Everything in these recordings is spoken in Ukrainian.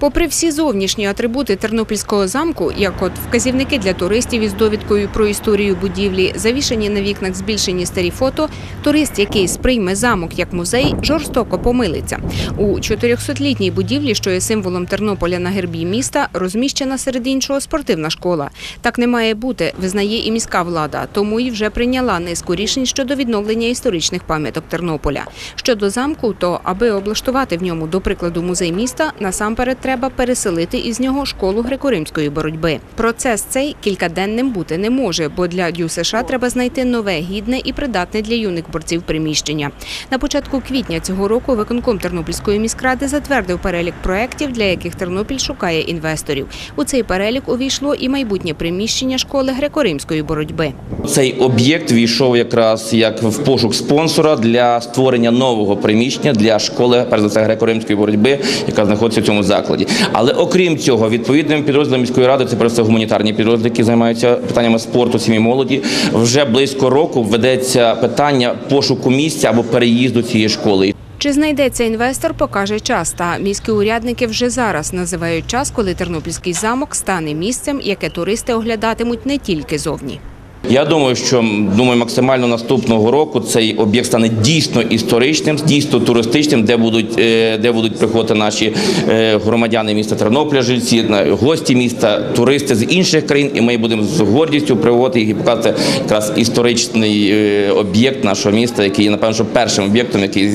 Попри всі зовнішні атрибути Тернопільського замку, як от вказівники для туристів із довідкою про історію будівлі, завішані на вікнах збільшені старі фото, турист, який сприйме замок як музей, жорстоко помилиться. У 400-літній будівлі, що є символом Тернополя на гербі міста, розміщена серед іншого спортивна школа. Так не має бути, визнає і міська влада, тому і вже прийняла низку рішень щодо відновлення історичних пам'яток Тернополя. Щодо замку, то аби облаштувати в ньому, до прикладу, музей міста, насамперед треба переселити із нього школу греко-римської боротьби. Процес цей кількаденним бути не може, бо для Дю треба знайти нове, гідне і придатне для юних борців приміщення. На початку квітня цього року виконком Тернопільської міськради затвердив перелік проєктів, для яких Тернопіль шукає інвесторів. У цей перелік увійшло і майбутнє приміщення школи греко-римської боротьби. Цей об'єкт війшов якраз як в пошук спонсора для створення нового приміщення для школи, все, греко-римської боротьби, яка знаходиться в цьому закладі. Але окрім цього, відповідним підрозділом міської ради, це просто гуманітарні підрозділи, які займаються питаннями спорту, сім'ї молоді. Вже близько року ведеться питання пошуку місця або переїзду цієї школи. Чи знайдеться інвестор, покаже час. Та міські урядники вже зараз називають час, коли Тернопільський замок стане місцем, яке туристи оглядатимуть не тільки зовні. Я думаю, що думаю, максимально наступного року цей об'єкт стане дійсно історичним, дійсно туристичним, де будуть е, де будуть приходити наші е, громадяни міста Тернополя, жильці, гості міста, туристи з інших країн, і ми будемо з гордістю приводити їх і показати якраз історичний е, об'єкт нашого міста, який є напевно першим об'єктом, який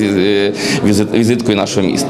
візит- візиткою нашого міста.